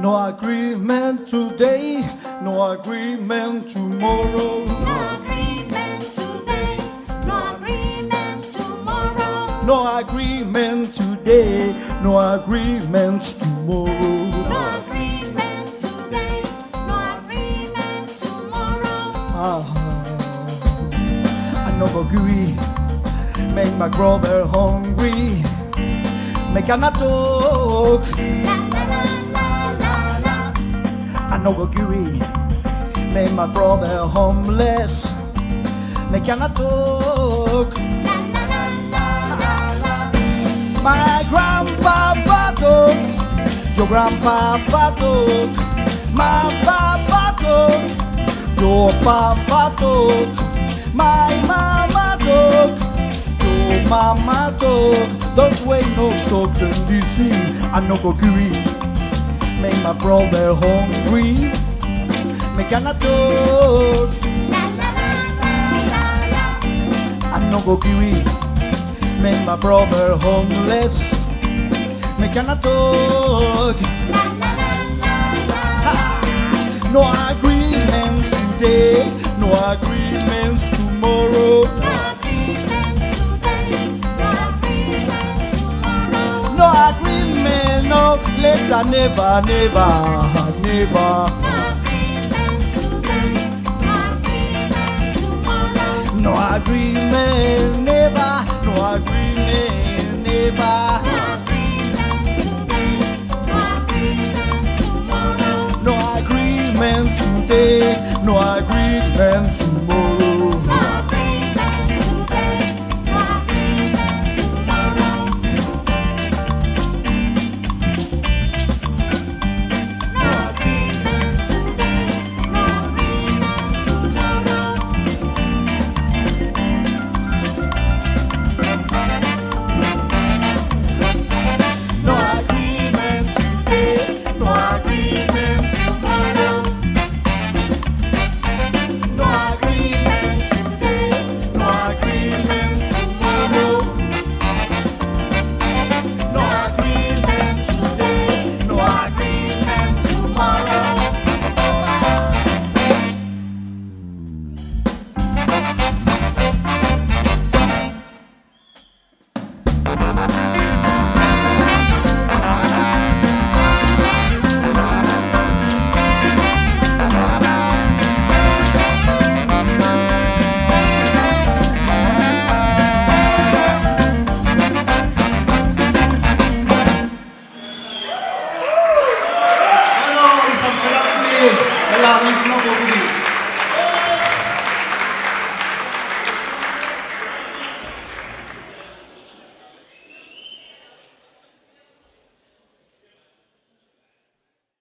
No agreement today, no agreement tomorrow. No agreement today, no agreement tomorrow. No agreement today, no agreement tomorrow. No agreement today, no agreement tomorrow. Ah, I no agree, make my brother hungry. Make a talk, I no go agree, make my brother homeless. Make a talk. My grandpapa talk, your grandpapa talk, my papa talk, your papa talk, my mama talk, your mama talk. Those way no talk then listen, I no go agree. Make my brother hungry, make a talk. I no go agree. Make my brother homeless, make a talk. No agreements today, no agreements later, never, never, never. No agreement. Never, no agreement, never. No agreement today, no agreement tomorrow. mismo que ocurrir.